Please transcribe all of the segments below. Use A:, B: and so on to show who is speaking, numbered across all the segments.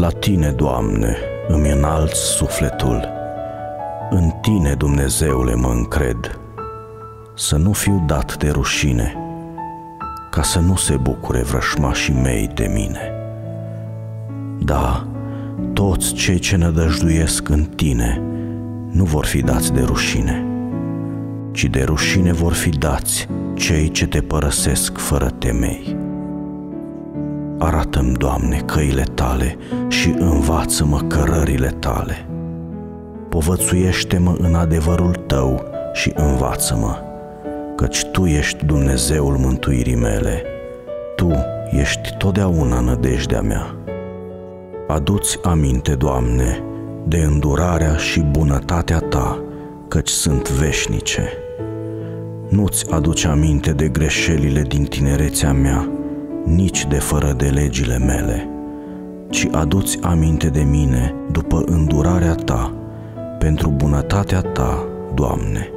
A: La Tine, Doamne, îmi înalt sufletul, în Tine, Dumnezeule, mă încred, să nu fiu dat de rușine, ca să nu se bucure vrășmașii mei de mine. Da, toți cei ce nădăjduiesc în Tine nu vor fi dați de rușine, ci de rușine vor fi dați cei ce te părăsesc fără temei. Arată-mi, Doamne, căile Tale și învață-mă cărările Tale. Povățuiește-mă în adevărul Tău și învață-mă, căci Tu ești Dumnezeul mântuirii mele. Tu ești totdeauna nădejdea mea. Aduți aminte, Doamne, de îndurarea și bunătatea Ta, căci sunt veșnice. Nu-ți aduce aminte de greșelile din tinerețea mea, nici de fără de legile mele, ci aduți aminte de mine după îndurarea Ta, pentru bunătatea Ta, Doamne.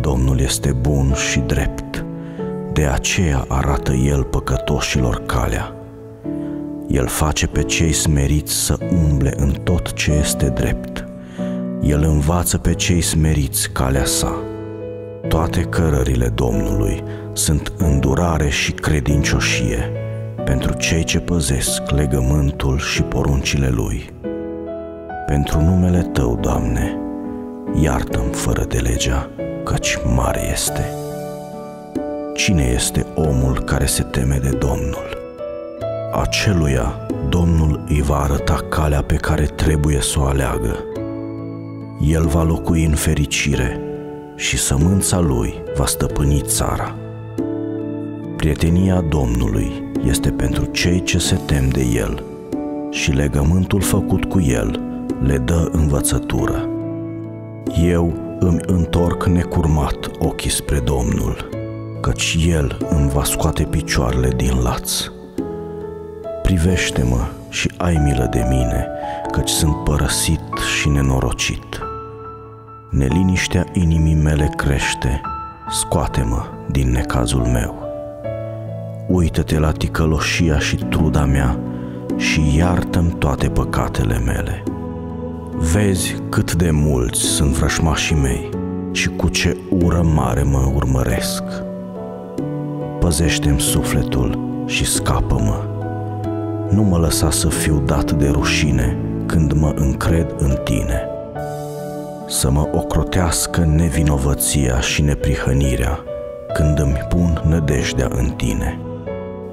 A: Domnul este bun și drept, de aceea arată El păcătoșilor calea. El face pe cei smeriți să umble în tot ce este drept. El învață pe cei smeriți calea sa. Toate cărările Domnului sunt îndurare și credincioșie pentru cei ce păzesc legământul și poruncile Lui. Pentru numele Tău, Doamne, iartă-mi fără de legea, căci mare este. Cine este omul care se teme de Domnul? Aceluia Domnul îi va arăta calea pe care trebuie să o aleagă. El va locui în fericire și sămânța lui va stăpâni țara. Prietenia Domnului este pentru cei ce se tem de El și legământul făcut cu El le dă învățătură. Eu îmi întorc necurmat ochii spre Domnul, căci El îmi va scoate picioarele din laț. Privește-mă și ai milă de mine, căci sunt părăsit și nenorocit. Neliniștea inimii mele crește, scoate-mă din necazul meu. Uită-te la ticăloșia și truda mea și iartă-mi toate păcatele mele. Vezi cât de mulți sunt vrășmașii mei și cu ce ură mare mă urmăresc. Păzește-mi sufletul și scapă-mă. Nu mă lăsa să fiu dat de rușine când mă încred în tine să mă ocrotească nevinovăția și neprihănirea când îmi pun nădejdea în tine.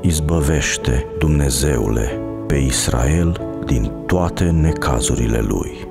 A: Izbăvește, Dumnezeule, pe Israel din toate necazurile lui.